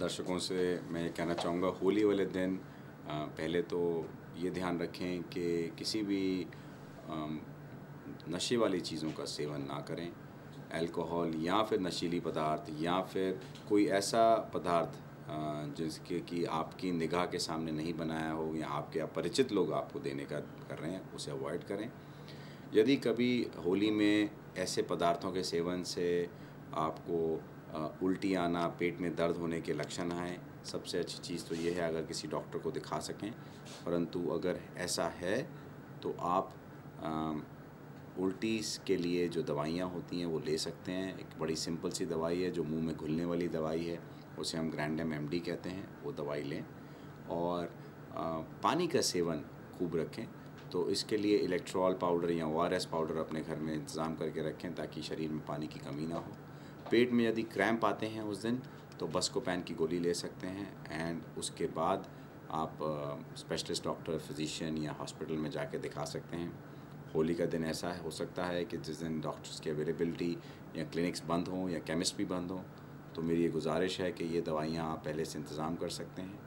दर्शकों से मैं ये कहना चाहूँगा, होली वाले दिन पहले तो ये ध्यान रखें कि किसी भी नशे वाली चीज़ों का सेवन ना करें। अल्कोहल या फिर नशीली पदार्थ या फिर कोई ऐसा पदार्थ जिसके कि आपकी निगाह के सामने नहीं बनाया हो या आपके अपरिचित लोग आपको देने का कर रहे हैं, उसे अवॉइड करें। यदि कभी होली में ऐसे पदार्थों के सेवन से आपको उल्टी आना पेट में दर्द होने के लक्षण आए सबसे अच्छी चीज़ तो ये है अगर किसी डॉक्टर को दिखा सकें। परंतु अगर ऐसा है तो आप उल्टी के लिए जो दवाइयाँ होती हैं वो ले सकते हैं। एक बड़ी सिंपल सी दवाई है जो मुँह में घुलने वाली दवाई है उसे हम ग्रैंडम एमडी कहते हैं वो दवाई लें। और आ, पानी का सेवन खूब रखें। तो इसके लिए इलेक्ट्रॉल पाउडर या ओआरएस पाउडर अपने घर में इंतज़ाम करके रखें ताकि शरीर में पानी की कमी ना हो। पेट में यदि क्रैम्प आते हैं उस दिन तो बस को पैन की गोली ले सकते हैं एंड उसके बाद आप स्पेशलिस्ट डॉक्टर फिजिशियन या हॉस्पिटल में जाके दिखा सकते हैं। होली का दिन ऐसा हो सकता है कि जिस दिन डॉक्टर्स की अवेलेबिलिटी या क्लिनिक्स बंद हों या केमिस्ट भी बंद हों तो मेरी ये गुजारिश है कि ये दवाइयाँ आप पहले से इंतज़ाम कर सकते हैं।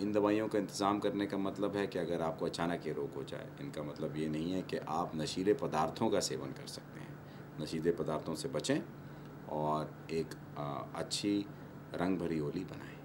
इन दवाइयों का इंतज़ाम करने का मतलब है कि अगर आपको अचानक ये रोग हो जाए, इनका मतलब ये नहीं है कि आप नशीले पदार्थों का सेवन कर सकते हैं। नशीले पदार्थों से बचें और एक अच्छी रंग भरी होली बनाएँ